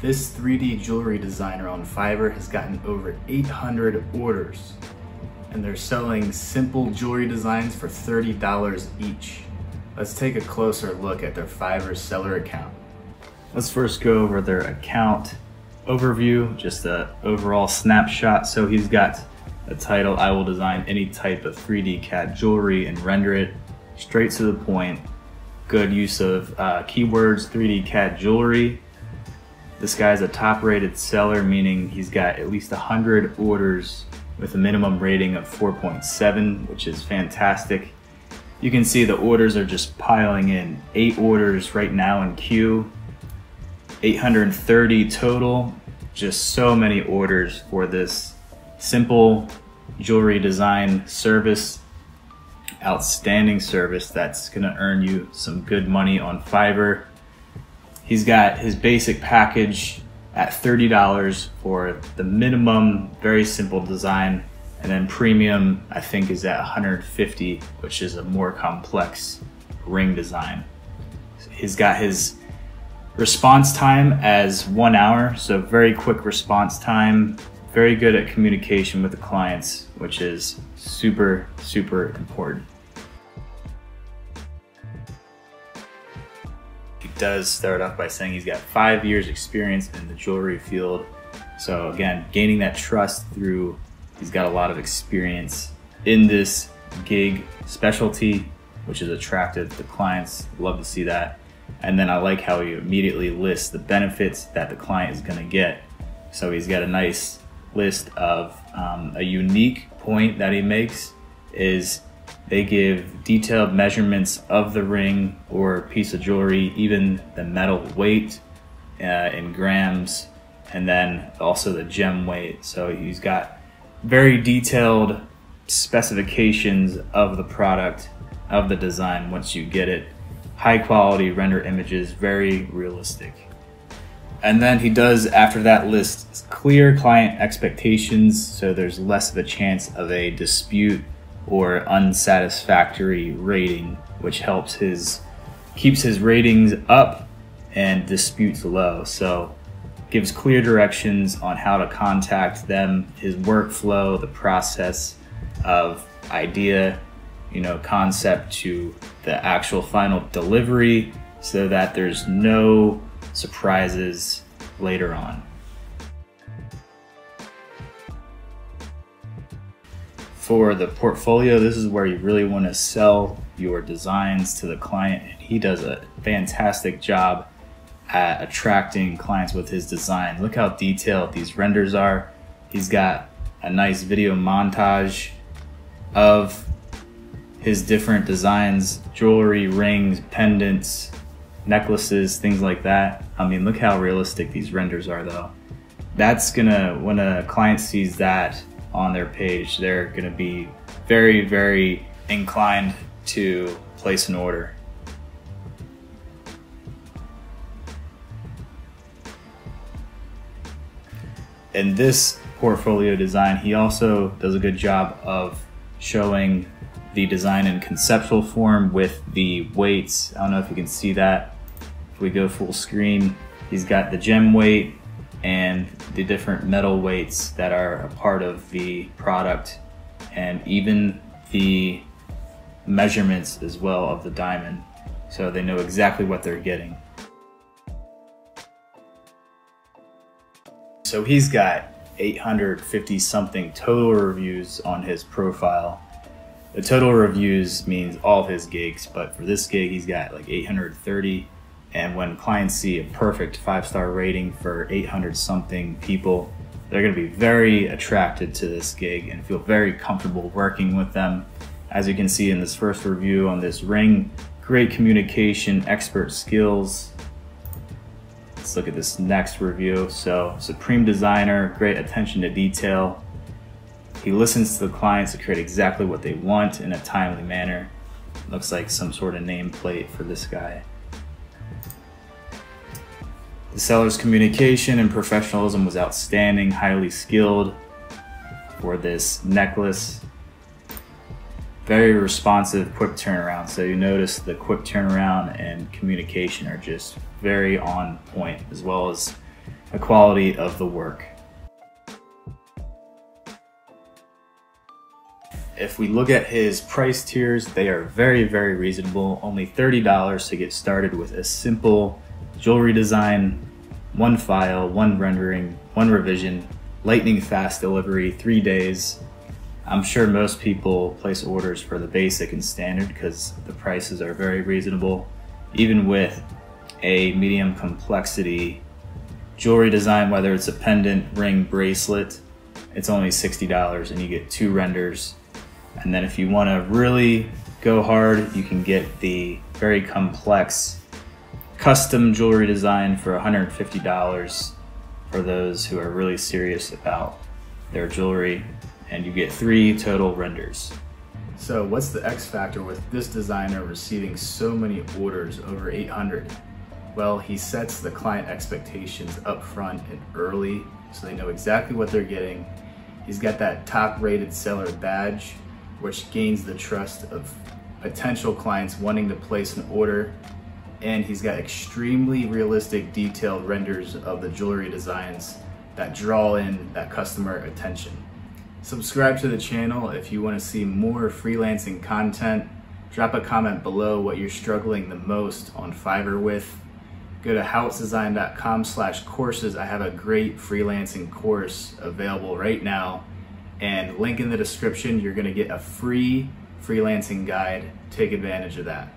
This 3D jewelry designer on Fiverr has gotten over 800 orders and they're selling simple jewelry designs for $30 each. Let's take a closer look at their Fiverr seller account. Let's first go over their account overview, just a overall snapshot. So he's got a title, I will design any type of 3D CAD jewelry and render it straight to the point. Good use of uh, keywords, 3D CAD jewelry, this guy's a top rated seller, meaning he's got at least 100 orders with a minimum rating of 4.7, which is fantastic. You can see the orders are just piling in. Eight orders right now in queue, 830 total. Just so many orders for this simple jewelry design service. Outstanding service that's gonna earn you some good money on Fiverr. He's got his basic package at $30 for the minimum, very simple design. And then premium, I think, is at 150, which is a more complex ring design. He's got his response time as one hour, so very quick response time, very good at communication with the clients, which is super, super important. Does start off by saying he's got five years experience in the jewelry field. So again, gaining that trust through, he's got a lot of experience in this gig specialty, which is attractive to clients. Love to see that. And then I like how he immediately lists the benefits that the client is gonna get. So he's got a nice list of um, a unique point that he makes is they give detailed measurements of the ring or piece of jewelry, even the metal weight uh, in grams, and then also the gem weight. So he's got very detailed specifications of the product, of the design once you get it. High quality render images, very realistic. And then he does, after that list, clear client expectations so there's less of a chance of a dispute or unsatisfactory rating, which helps his keeps his ratings up and disputes low. So gives clear directions on how to contact them, his workflow, the process of idea, you know, concept to the actual final delivery so that there's no surprises later on. For the portfolio, this is where you really want to sell your designs to the client. And he does a fantastic job at attracting clients with his design. Look how detailed these renders are. He's got a nice video montage of his different designs, jewelry, rings, pendants, necklaces, things like that. I mean, look how realistic these renders are though. That's gonna, when a client sees that, on their page, they're going to be very, very inclined to place an order. In this portfolio design, he also does a good job of showing the design in conceptual form with the weights. I don't know if you can see that. If we go full screen, he's got the gem weight, and the different metal weights that are a part of the product and even the measurements as well of the diamond so they know exactly what they're getting. So he's got 850 something total reviews on his profile. The total reviews means all his gigs, but for this gig he's got like 830 and when clients see a perfect five star rating for 800 something people, they're going to be very attracted to this gig and feel very comfortable working with them. As you can see in this first review on this ring, great communication, expert skills. Let's look at this next review. So, supreme designer, great attention to detail. He listens to the clients to create exactly what they want in a timely manner. Looks like some sort of nameplate for this guy. The seller's communication and professionalism was outstanding, highly skilled for this necklace. Very responsive, quick turnaround. So you notice the quick turnaround and communication are just very on point, as well as the quality of the work. If we look at his price tiers, they are very, very reasonable. Only $30 to get started with a simple jewelry design, one file, one rendering, one revision, lightning fast delivery, three days. I'm sure most people place orders for the basic and standard because the prices are very reasonable. Even with a medium complexity jewelry design, whether it's a pendant, ring, bracelet, it's only $60 and you get two renders and then if you want to really go hard, you can get the very complex custom jewelry design for $150 for those who are really serious about their jewelry. And you get three total renders. So what's the X factor with this designer receiving so many orders, over 800? Well, he sets the client expectations up front and early so they know exactly what they're getting. He's got that top rated seller badge which gains the trust of potential clients wanting to place an order. And he's got extremely realistic detailed renders of the jewelry designs that draw in that customer attention. Subscribe to the channel if you want to see more freelancing content. Drop a comment below what you're struggling the most on Fiverr with. Go to howitsdesigned.com slash courses. I have a great freelancing course available right now and link in the description. You're going to get a free freelancing guide. Take advantage of that.